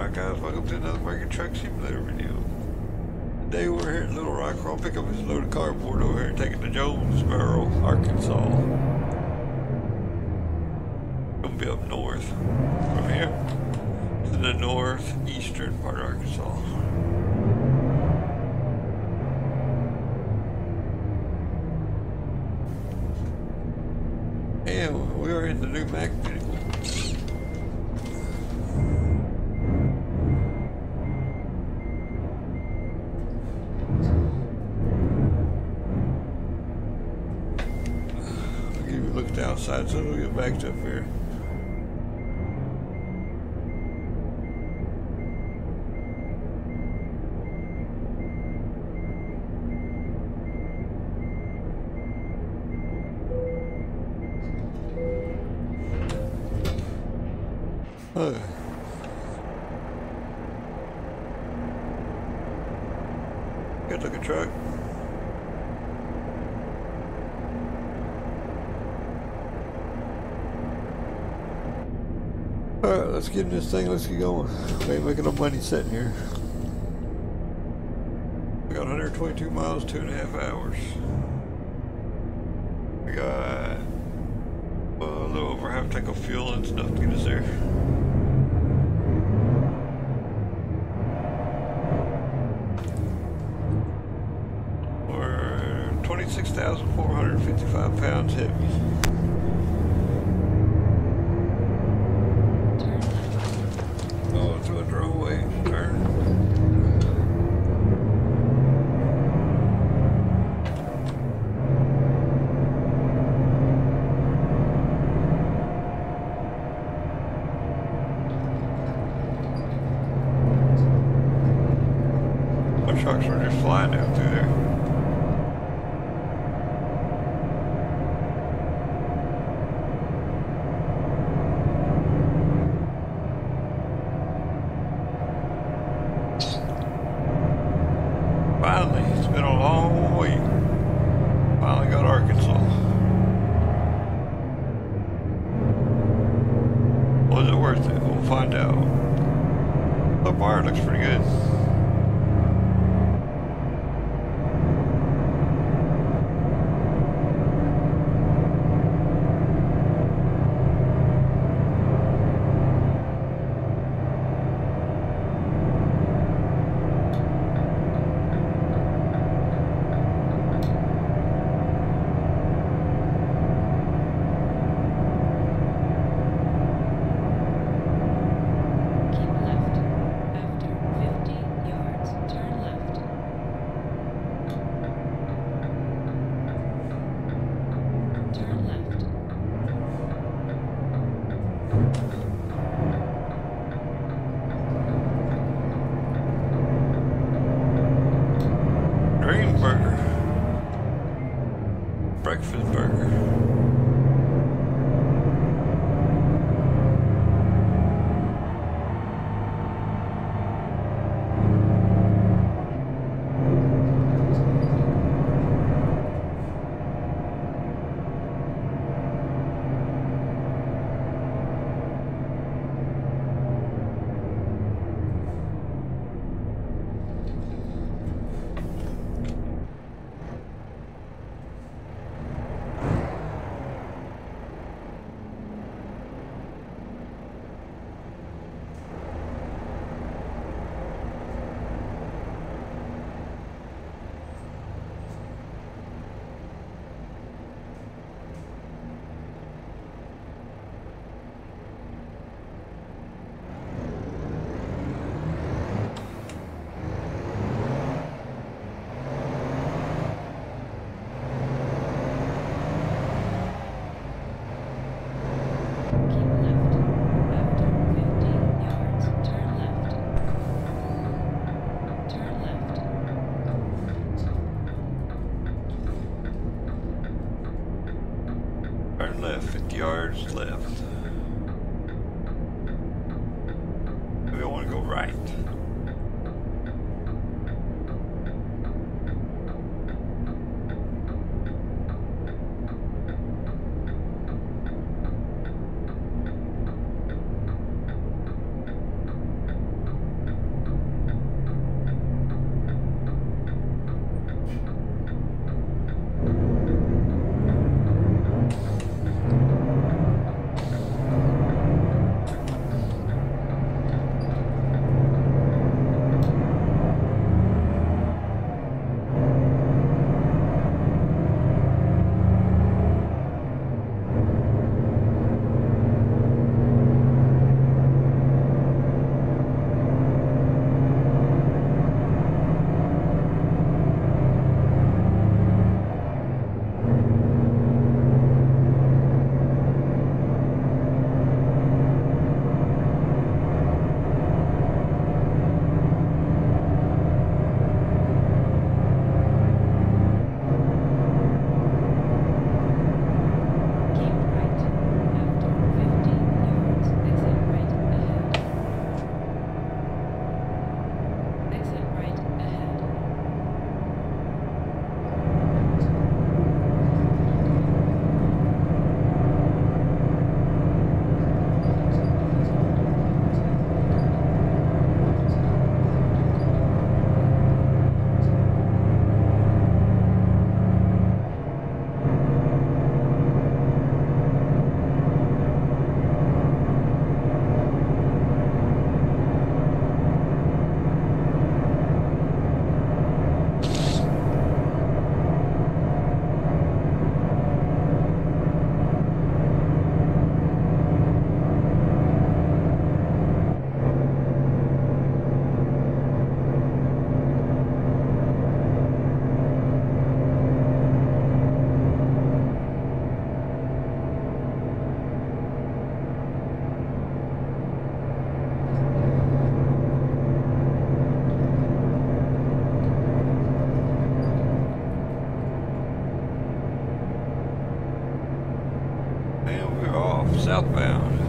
Alright guys, welcome to another American Truck Simulator video. Today we're here at Little Rock. Gonna pick up this load of cardboard over here and take it to Jonesboro, Arkansas. Gonna be up north from here to the northeastern part of Arkansas. And we are in the new Mack back up here. Oh. Good looking truck. Alright, let's get in this thing, let's get going. We ain't making no money sitting here. We got 122 miles, two and a half hours. We got well, a little over half tank of fuel and enough to get us there. Looks pretty good. Go right. southbound.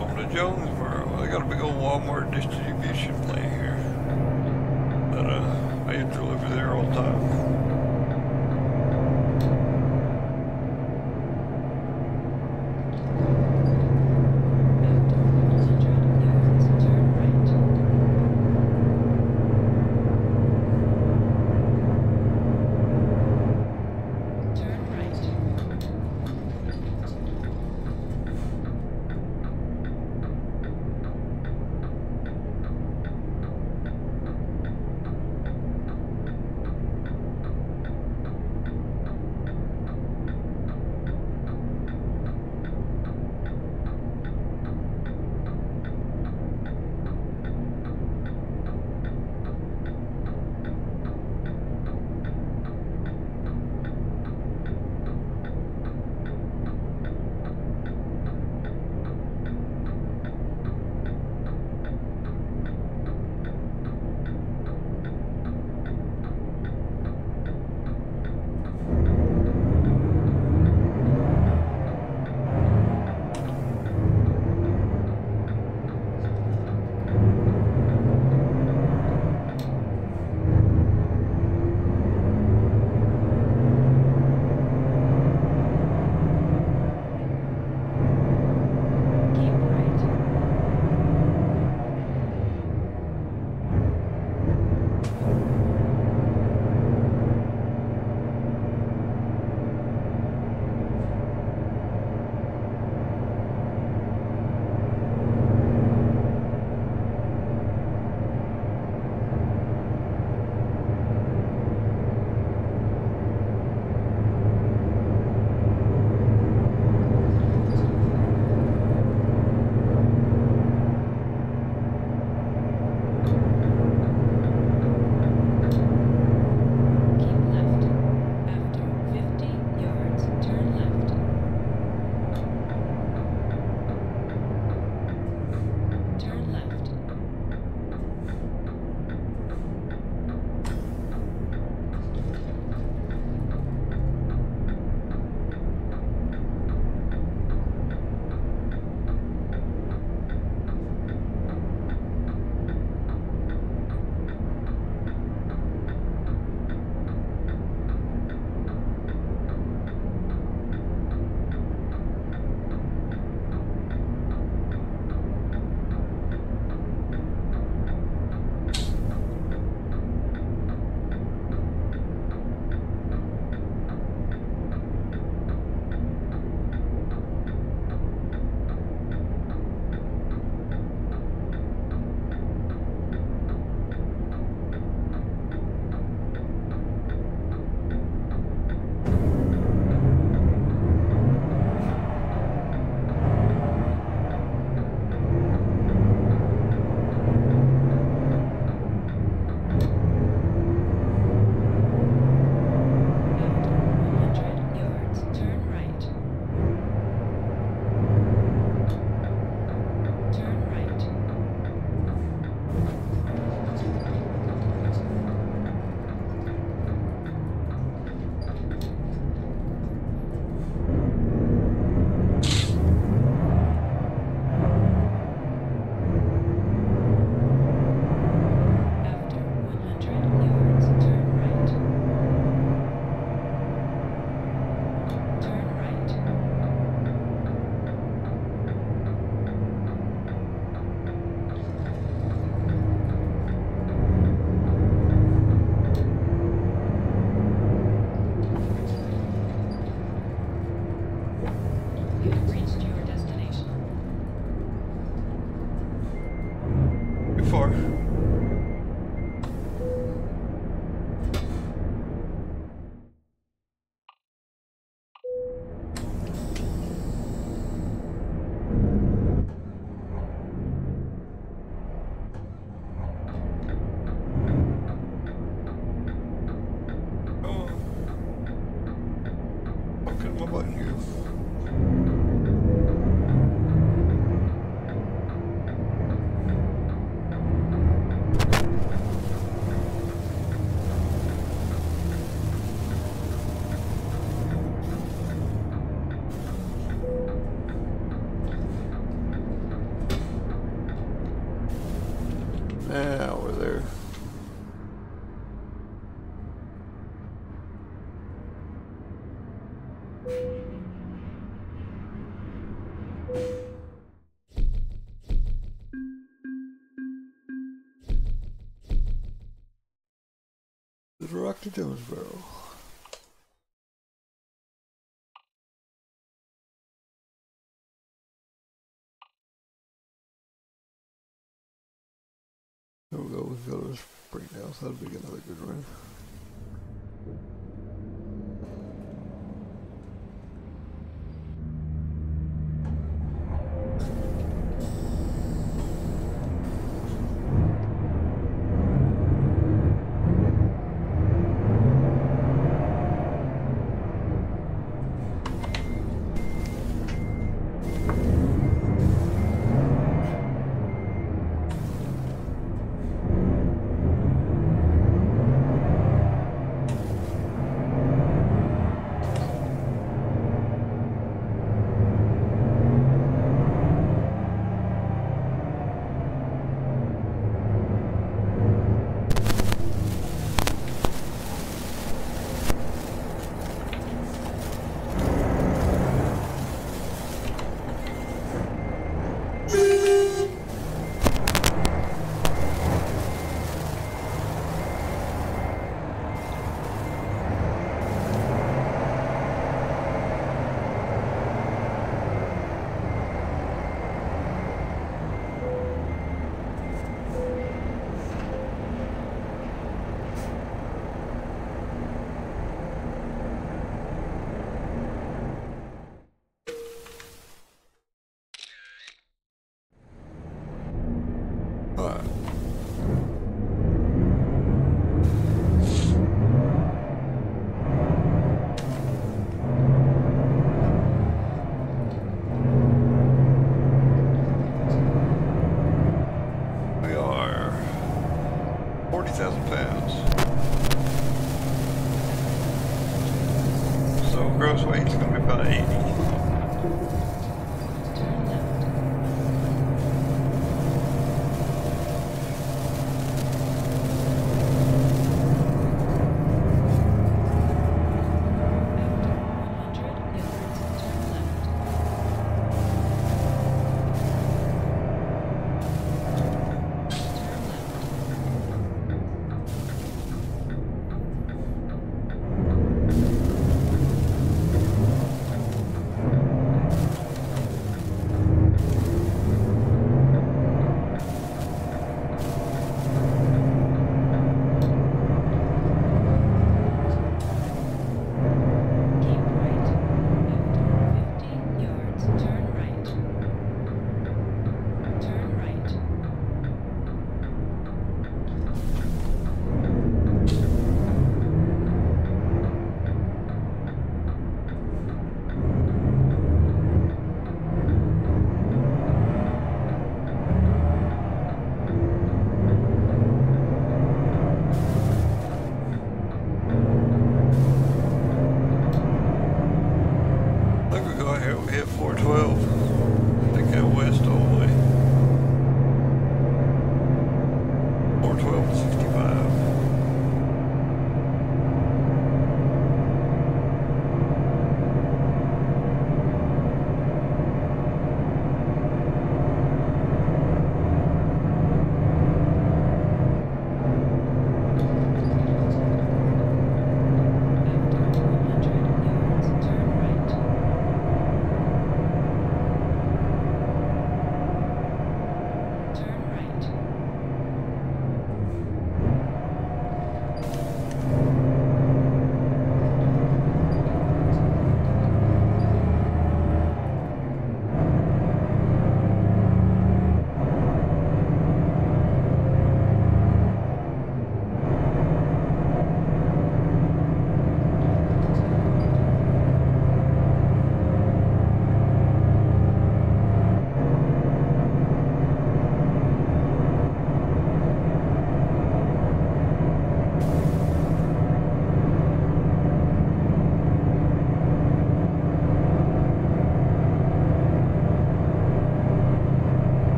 I'm on to Jonesboro. I got a big old Walmart distribution plant here. But uh, I used to live there all the time. fuck did bro? We go with those breakdowns. That'll be another good one.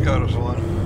meus lá.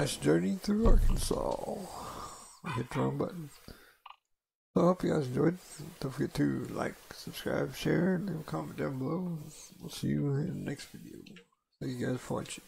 Nice journey through Arkansas. Hit the wrong button. So I hope you guys enjoyed. Don't forget to like, subscribe, share, and leave a comment down below. We'll see you in the next video. Thank you guys for watching.